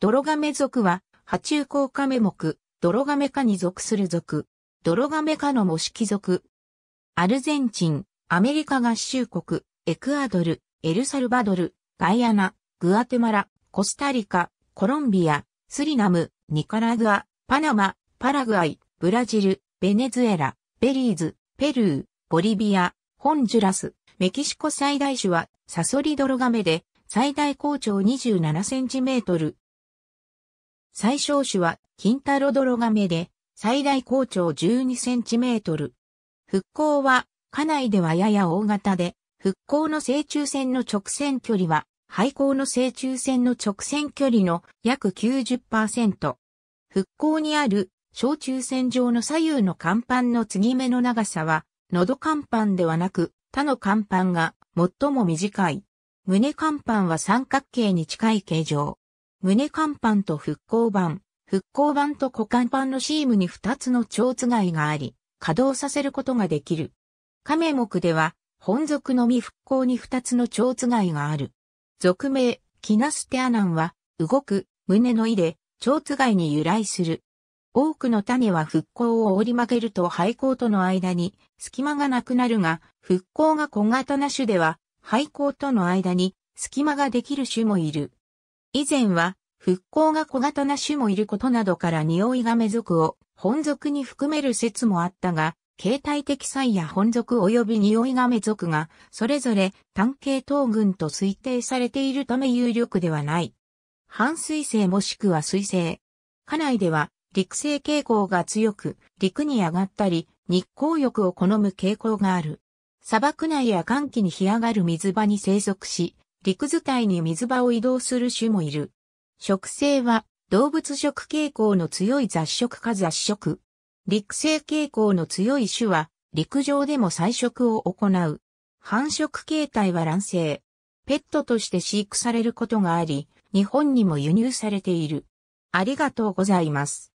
ドロガメ属は、爬虫科カメ目、ドロガメ科に属する属。ドロガメ科の模式属。アルゼンチン、アメリカ合衆国、エクアドル、エルサルバドル、ガイアナ、グアテマラ、コスタリカ、コロンビア、スリナム、ニカラグア、パナマ、パラグアイ、ブラジル、ベネズエラ、ベリーズ、ペルー、ボリビア、ホンジュラス、メキシコ最大種はサソリドロガメで最大高長27センチメートル。最小種はキンタロドロガメで最大高長12センチメートル。復興は、家内ではやや大型で、復興の正中線の直線距離は、廃校の正中線の直線距離の約90%。復興にある小中線上の左右の甲板の継ぎ目の長さは、喉甲板ではなく、他の甲板が最も短い。胸甲板は三角形に近い形状。胸甲板と復興板、復興板と股間板のシームに2つの蝶つがいがあり、稼働させることができる。亀目では、本属のみ復興に2つの蝶つがいがある。属名、キナステアナンは、動く、胸の胃で、蝶つがいに由来する。多くの種は復興を折り曲げると廃校との間に隙間がなくなるが、復興が小型な種では、廃校との間に隙間ができる種もいる。以前は復興が小型な種もいることなどから匂い亀属を本属に含める説もあったが、形態的差異や本属及び匂い亀属がそれぞれ単形等群と推定されているため有力ではない。半水性もしくは水性。家内では陸性傾向が強く、陸に上がったり、日光浴を好む傾向がある。砂漠内や寒気に干上がる水場に生息し、陸伝いに水場を移動する種もいる。食性は動物食傾向の強い雑食か雑食。陸生傾向の強い種は陸上でも採食を行う。繁殖形態は卵生。ペットとして飼育されることがあり、日本にも輸入されている。ありがとうございます。